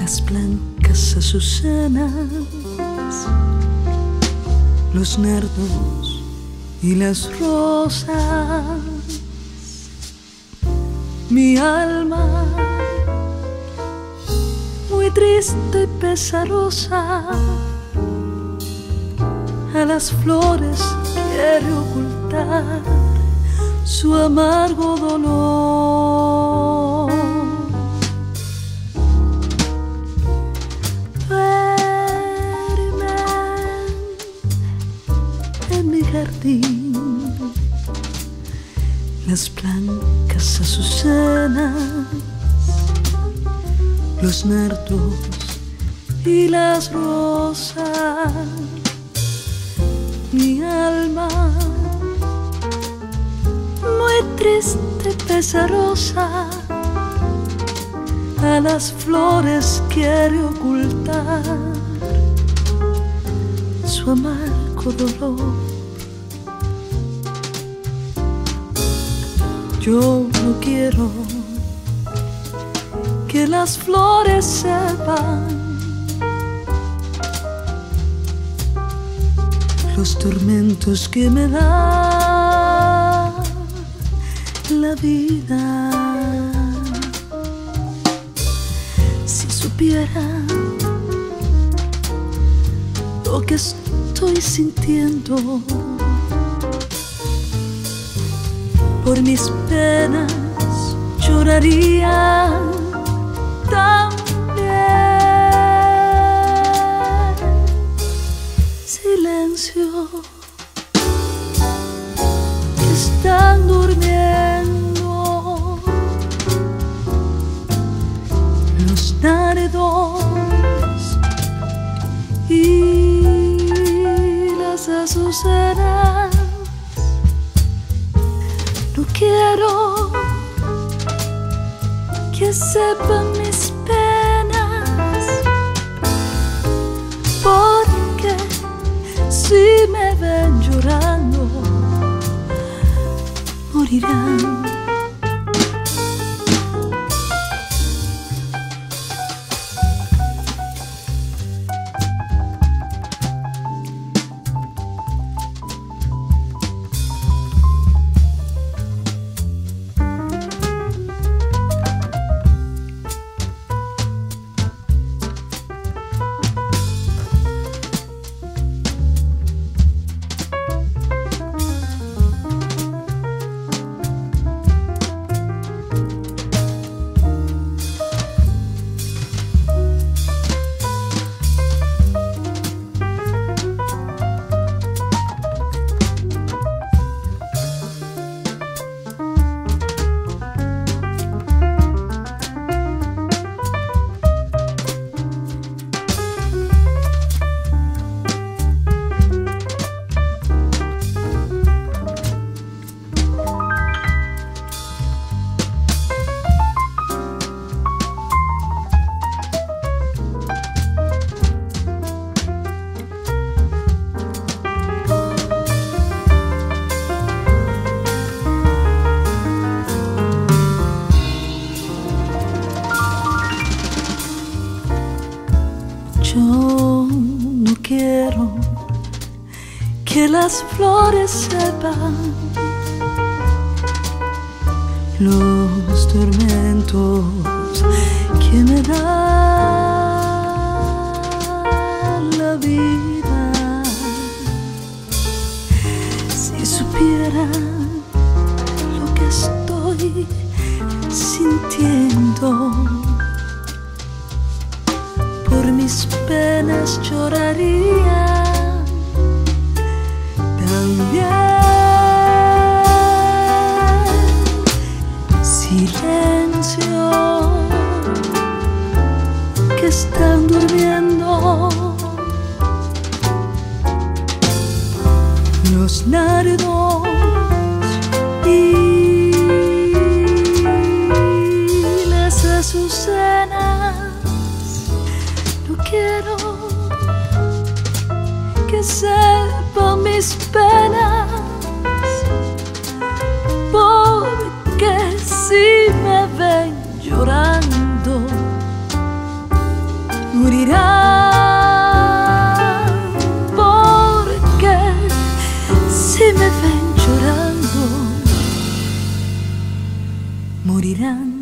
Las blancas azucenas, los nardos y las rosas. Mi alma muy triste y pesarosa a las flores quiere ocultar su amargo dolor. En mi jardín las blancas azucenas, los nardos y las rosas. Mi alma triste, pesarosa, a las flores quiere ocultar su amargo dolor. Yo no quiero que las flores sepan los tormentos que me da la vida. Si supiera lo que estoy sintiendo por mis penas, lloraría. Los nardos y las azucenas. No quiero que sepan mis penas, las flores sepan los tormentos que me da la vida. Si supieran lo que estoy sintiendo. Por mis penas lloraría Silencio, que están durmiendo los nardos y las azucenas. No quiero que lleva mis penas, porque si me ven llorando, morirán, porque si me ven llorando, morirán.